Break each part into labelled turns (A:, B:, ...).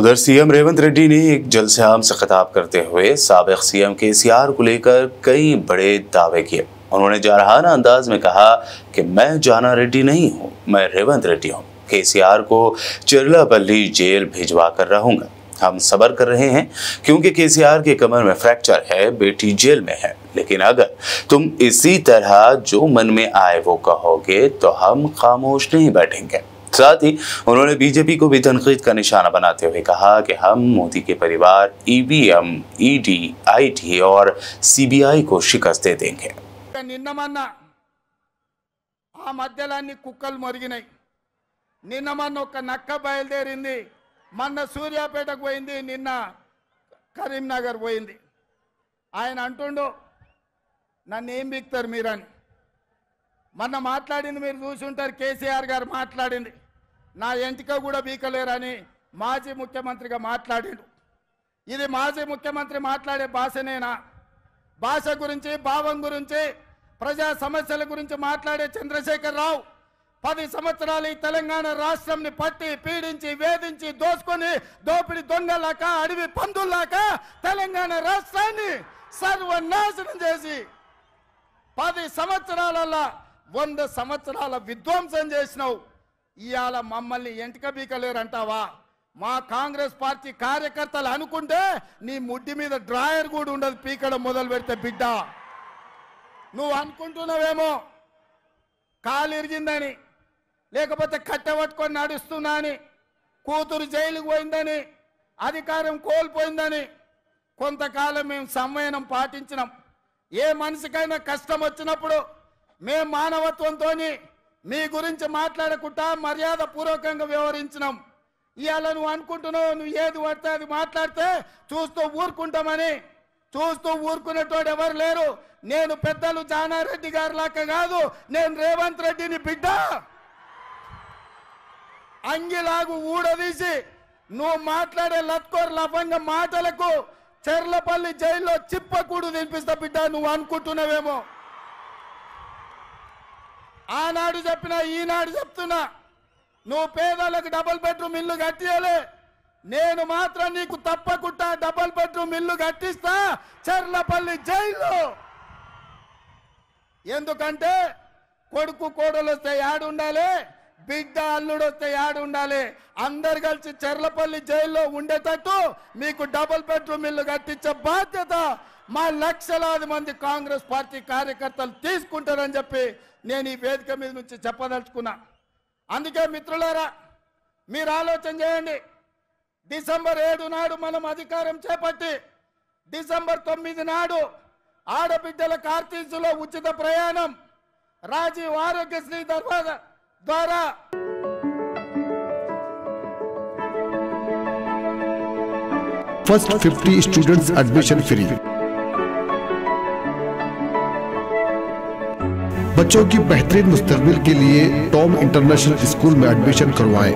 A: उधर सीएम रेवंत रेड्डी ने एक जलसे से खिताब करते हुए सबक सीएम के सीआर को लेकर कई बड़े दावे किए। उन्होंने जारहाना अंदाज में कहा कि मैं जाना रेड्डी नहीं हूँ, मैं रेवंत रेड्डी हूँ। केसीआर को चिरलापल्ली जेल भिजवा कर रहूँगा। हम सबर कर रहे हैं, क्योंकि केसीआर के कमर में फ्रैक्चर है, बेटी जेल में है। लेकिन अगर तुम इसी तरह जो मन में आए वो कहोगे तो हम खामोश नहीं बैठेंगे। साथ ही उन्होंने बीजेपी को भी तनकीद का निशाना बनाते हुए कहा कि हम मोदी के परिवार ईवीएम ईडी आईटी और सीबीआई को शिकस्त दे देंगे
B: ఇక నిన్న మొన్న ఆ మధ్యలో అన్ని కుక్కలు మొరిగినాయి నిన్న మొన్న ఒక నక్క బయలుదేరింది మొన్న సూర్యాపేటకు పోయింది నిన్న కరీంనగర్ పోయింది ఆయన అంటుండు నన్ను ఏం బిక్తారు మీరని మొన్న మాట్లాడింది మీరు చూసుంటారు కేసీఆర్ గారు మాట్లాడింది. నా ఎంటిక కూడా బీకలేరని మాజీ ముఖ్యమంత్రిగా మాట్లాడిండు. ఇది మాజీ ముఖ్యమంత్రి మాట్లాడే భాషనేనా? భాష గురించి భావం గురించి ప్రజా సమస్యల గురించి మాట్లాడే చంద్రశేఖర్ రావు పది సంవత్సరాలు ఈ తెలంగాణ రాష్ట్రంని పట్టి పీడించి వేధించి దోసుకొని దోపిడి దొంగలాక అడవి పందుల్లాక తెలంగాణ రాష్ట్రాన్ని సర్వనాశనం చేసి పది సంవత్సరాలలో వంద సంవత్సరాల విధ్వంసం చేసినావు. ఇవాళ మమ్మల్ని ఎంటిక బీకలేరంటావా? మా కాంగ్రెస్ పార్టీ కార్యకర్తలు అనుకుంటే నీ ముడ్డి మీద డ్రాయర్ కూడా ఉండదు పీకడం మొదలు పెడితే బిడ్డ. నువ్వు అనుకుంటున్నావేమో? కాలు ఇరిగిందని లేకపోతే కట్టబట్టుకొని నడుస్తున్నా అని కూతురు జైలుకు పోయిందని అధికారం కోల్పోయిందని కొంతకాలం మేము సంవయనం పాటించినాం. ఏ మనిషికైనా కష్టం వచ్చినప్పుడు మేము మానవత్వంతో మీ గురించి మాట్లాడకుండా మర్యాద పూర్వకంగా వ్యవహరించినాం. ఇవాళ నువ్వు అనుకుంటున్నావు నువ్వు ఏది పడితే అది మాట్లాడితే చూస్తూ ఊరుకుంటామని. చూస్తూ ఊరుకునేటోడు ఎవరు లేరు. నేను పెద్దలు జానారెడ్డి గారి లాక్క కాదు నేను రేవంత్ రెడ్డిని బిడ్డ. అంగిలాగు ఊడదీసి నువ్వు మాట్లాడే లత్కోర్ లఫంగ మాటలకు చెర్లపల్లి జైల్లో చిప్పకూడు తినిపిస్తా బిడ్డ నువ్వు అనుకుంటున్నావేమో. ఆనాడు చెప్పినా ఈనాడు చెప్తున్నా. నువ్వు పేదలకు డబుల్ బెడ్రూమ్ ఇల్లు కట్టియలే నేను మాత్రం నీకు తప్పకుండా డబుల్ బెడ్రూమ్ ఇల్లు కట్టిస్తా. చెర్లపల్లి జైల్లో. ఎందుకంటే కొడుకు కోడలు వస్తే యాడు బిడ్డ అల్లుడు వస్తే యాడు అందరు కలిసి చెర్లపల్లి జైల్లో ఉండేటట్టు మీకు డబుల్ బెడ్రూమ్ ఇల్లు కట్టించే బాధ్యత మా లక్షలాది మంది కాంగ్రెస్ పార్టీ కార్యకర్తలు తీసుకుంటారని చెప్పి నేను ఈ వేదిక మీద నుంచి చెప్పదలుచుకున్నా. అందుకే మిత్రులారా మీరు ఆలోచన చేయండి. డిసెంబర్ ఏడు నాడు మనం అధికారం చేపట్టి డిసెంబర్ తొమ్మిది నాడు ఆడబిడ్డల కార్తీసులో ఉచిత ప్రయాణం రాజీవ్ ఆరోగ్యశ్రీ దర్వాజా ద్వారా.
C: First fifty students admission free बच्चों की बेहतरीन मुस्तकबिल के लिए टॉम इंटरनेशनल स्कूल में एडमिशन करवाएँ।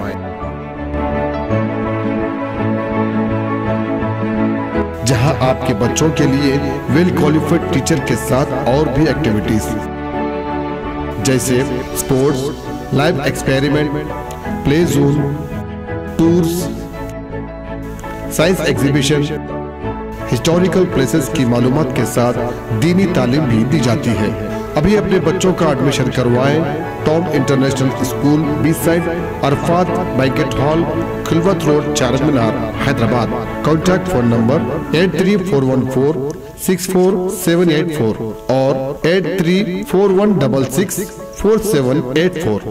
C: जहाँ आपके बच्चों के लिए वेल क्वालिफाइड टीचर के साथ और भी एक्टिविटीज़ जैसे sports live experiment play zone tours science exhibition historical places की मालूमात के साथ दीनी तालीम भी दी जाती है। अभी अपने बच्चों का एडमिशन करवाएँ Tom international school beside Arafat banquet hall Khilwat road Charminar Hyderabad contact phone number eight three four one four six four seven eight four और eight three four one double six four seven eight four